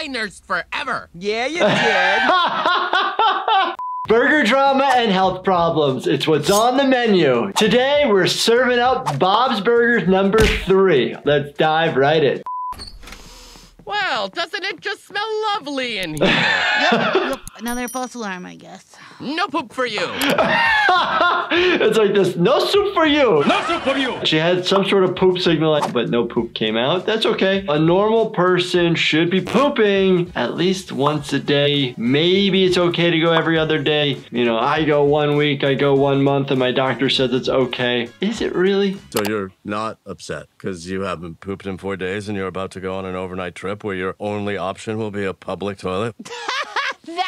I nursed forever. Yeah, you did. Burger drama and health problems. It's what's on the menu. Today we're serving up Bob's Burgers number three. Let's dive right in. Well, doesn't it just smell lovely in here? Yep, another false alarm, I guess. no poop for you. it's like this, no soup for you. No soup for you. She had some sort of poop signal, but no poop came out. That's okay. A normal person should be pooping at least once a day. Maybe it's okay to go every other day. You know, I go one week, I go one month, and my doctor says it's okay. Is it really? So you're not upset because you haven't pooped in four days and you're about to go on an overnight trip where your only option will be a public toilet? No!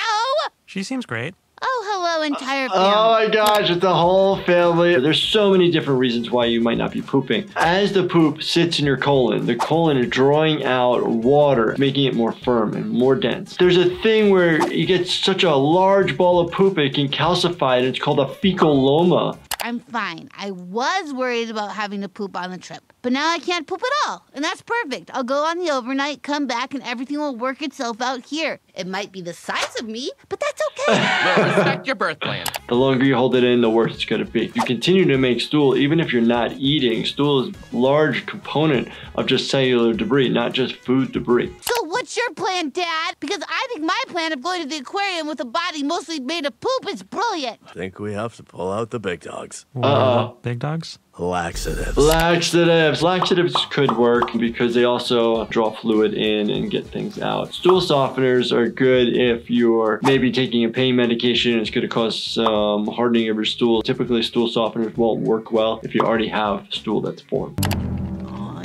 She seems great. Oh, hello, entire oh, family. Oh my gosh, it's the whole family. There's so many different reasons why you might not be pooping. As the poop sits in your colon, the colon is drawing out water, making it more firm and more dense. There's a thing where you get such a large ball of poop, it can calcify, and it's called a fecaloma. I'm fine. I was worried about having to poop on the trip, but now I can't poop at all, and that's perfect. I'll go on the overnight, come back, and everything will work itself out here. It might be the size of me, but that's okay. We'll respect your birth plan. The longer you hold it in, the worse it's going to be. You continue to make stool, even if you're not eating. Stool is a large component of just cellular debris, not just food debris. so what's your plan, Dad? Because I think my plan of going to the aquarium with a body mostly made of poop is brilliant. I think we have to pull out the big dogs. Uh-oh. Big dogs? Laxatives. Laxatives. Laxatives could work because they also draw fluid in and get things out. Stool softeners are good if you're maybe taking a pain medication and it's going to cause some hardening of your stool. Typically, stool softeners won't work well if you already have stool that's formed.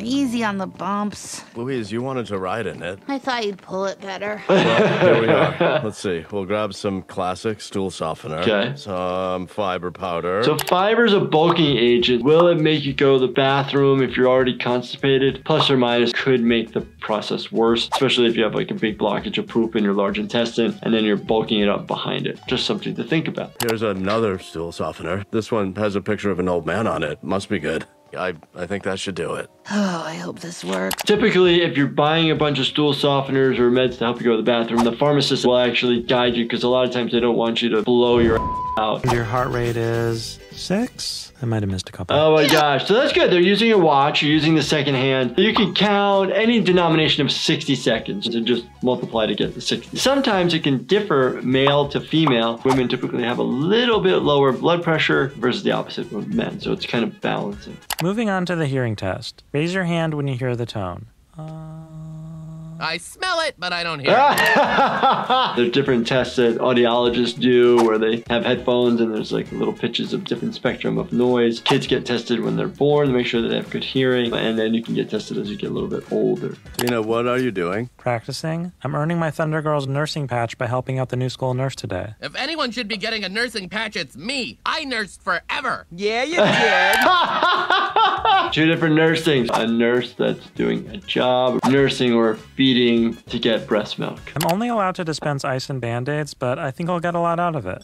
Easy on the bumps. Louise, you wanted to ride in it. I thought you'd pull it better. Well, here we are. Let's see. We'll grab some classic stool softener. Okay. Some fiber powder. So fiber's a bulking agent. Will it make you go to the bathroom if you're already constipated? Plus or minus could make the process worse, especially if you have like a big blockage of poop in your large intestine and then you're bulking it up behind it. Just something to think about. Here's another stool softener. This one has a picture of an old man on it. Must be good. I, I think that should do it. Oh, I hope this works. Typically, if you're buying a bunch of stool softeners or meds to help you go to the bathroom, the pharmacist will actually guide you because a lot of times they don't want you to blow your out. Your heart rate is six? I might have missed a couple. Oh my gosh, so that's good. They're using a watch, you're using the second hand. You can count any denomination of 60 seconds and just multiply to get the 60. Sometimes it can differ male to female. Women typically have a little bit lower blood pressure versus the opposite with men, so it's kind of balancing. Moving on to the hearing test. Raise your hand when you hear the tone. I smell it, but I don't hear it. There's different tests that audiologists do where they have headphones and there's like little pitches of different spectrum of noise. Kids get tested when they're born to make sure that they have good hearing, and then you can get tested as you get a little bit older. Tina, what are you doing? Practicing? I'm earning my Thunder Girls nursing patch by helping out the new school nurse today. If anyone should be getting a nursing patch, it's me. I nursed forever. yeah, you did. Two different nursings. A nurse that's doing a job, nursing or feeding to get breast milk. I'm only allowed to dispense ice and band aids, but I think I'll get a lot out of it.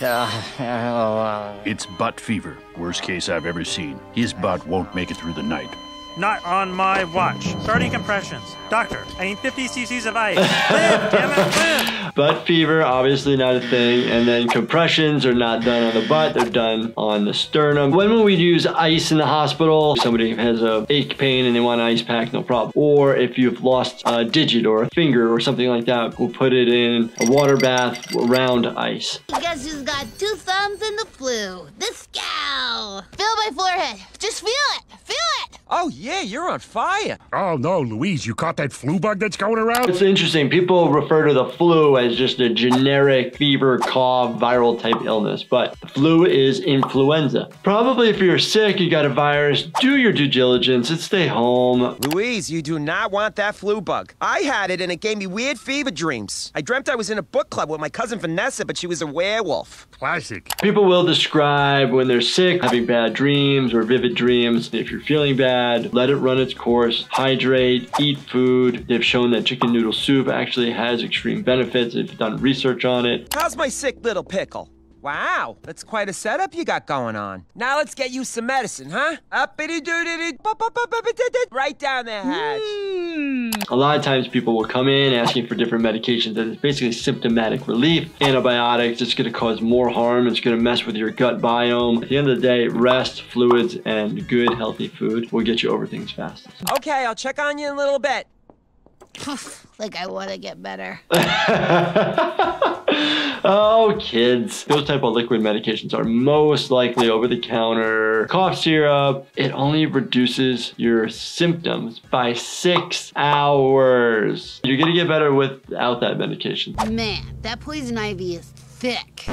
It's butt fever. Worst case I've ever seen. His butt won't make it through the night. Not on my watch. Starting compressions. Doctor, I need 50 cc's of ice. Live, damn it, live! Butt fever, obviously not a thing. And then compressions are not done on the butt, they're done on the sternum. When will we use ice in the hospital? Somebody has a ache pain and they want an ice pack, no problem. Or if you've lost a digit or a finger or something like that, we'll put it in a water bath around ice. Guess who's got two thumbs and the flu? This gal. Feel my forehead. Just feel it. Feel it. Oh, yeah, you're on fire. Oh no, Louise, you caught that flu bug that's going around? It's interesting. People refer to the flu as just a generic fever, cough, viral type illness, but the flu is influenza. Probably if you're sick, you got a virus, do your due diligence and stay home. Louise, you do not want that flu bug. I had it and it gave me weird fever dreams. I dreamt I was in a book club with my cousin Vanessa, but she was a werewolf. Classic. People will describe when they're sick, having bad dreams or vivid dreams. If you're feeling bad, let it run its course. Hydrate, eat food. They've shown that chicken noodle soup actually has extreme benefits. They've done research on it. How's my sick little pickle? Wow, that's quite a setup you got going on. Now let's get you some medicine, huh? Uppity doo doo doo, right down there, Hatch. A lot of times people will come in asking for different medications that is basically symptomatic relief. Antibiotics, it's gonna cause more harm. It's gonna mess with your gut biome. At the end of the day, rest, fluids, and good healthy food will get you over things fast. Okay, I'll check on you in a little bit. Like I want to get better. oh, kids. Those type of liquid medications are most likely over the counter. Cough syrup, it only reduces your symptoms by six hours. You're gonna get better without that medication. Man, that poison ivy is thick.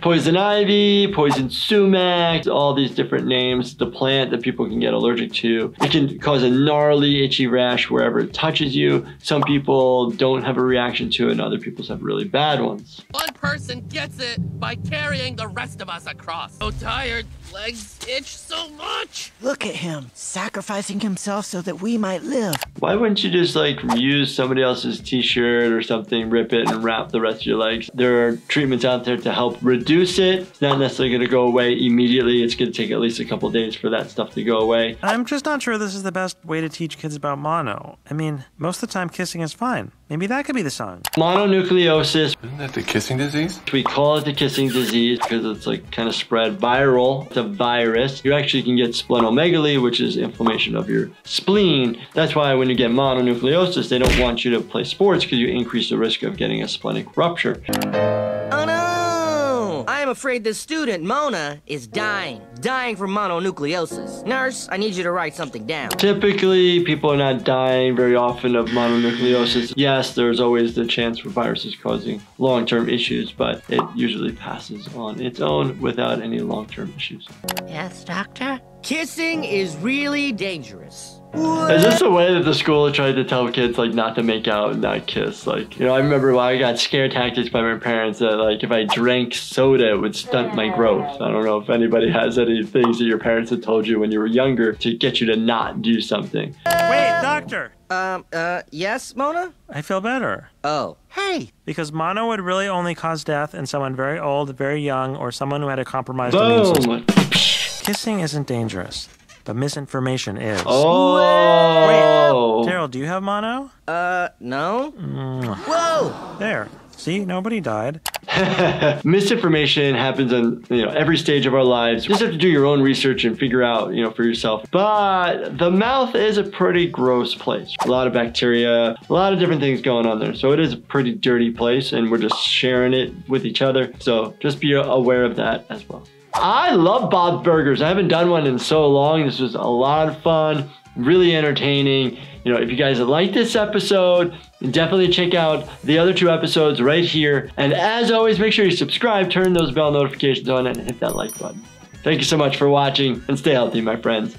Poison ivy, poison sumac, all these different names. The plant that people can get allergic to. It can cause a gnarly, itchy rash wherever it touches you. Some people don't have a reaction to it, and other people have really bad ones. One person gets it by carrying the rest of us across. So tired, legs itch so much. Look at him, sacrificing himself so that we might live. Why wouldn't you just like use somebody else's t-shirt or something, rip it and wrap the rest of your legs? There are treatments out there to help reduce it. It's not necessarily going to go away immediately. It's going to take at least a couple days for that stuff to go away. I'm just not sure this is the best way to teach kids about mono. I mean, most of the time kissing is fine. Maybe that could be the song. Mononucleosis. Isn't that the kissing disease? We call it the kissing disease because it's like kind of spread viral. It's a virus. You actually can get splenomegaly, which is inflammation of your spleen. That's why when you get mononucleosis, they don't want you to play sports because you increase the risk of getting a splenic rupture. No! I am afraid this student, Mona, is dying. Dying from mononucleosis. Nurse, I need you to write something down. Typically, people are not dying very often of mononucleosis. Yes, there's always the chance for viruses causing long-term issues, but it usually passes on its own without any long-term issues. Yes, doctor? Kissing is really dangerous. Is this a way that the school tried to tell kids like not to make out and not kiss? Like, you know, I remember when I got scare tactics by my parents that like if I drank soda, it would stunt my growth. I don't know if anybody has any things that your parents had told you when you were younger to get you to not do something. Wait, doctor! Um, uh, yes, Mona? I feel better. Oh. Hey, Because mono would really only cause death in someone very old, very young, or someone who had a compromised immune system. Boom! Kissing isn't dangerous, but misinformation is. Oh! Wait, Daryl, do you have mono? Uh, no? Mwah. Whoa! There. See, nobody died. Misinformation happens on you know every stage of our lives. You just have to do your own research and figure out you know for yourself. But the mouth is a pretty gross place. A lot of bacteria, a lot of different things going on there. So it is a pretty dirty place, and we're just sharing it with each other. So just be aware of that as well. I love Bob's Burgers. I haven't done one in so long. This was a lot of fun, really entertaining. You know, if you guys like this episode, definitely check out the other two episodes right here. And as always, make sure you subscribe, turn those bell notifications on, and hit that like button. Thank you so much for watching, and stay healthy, my friends.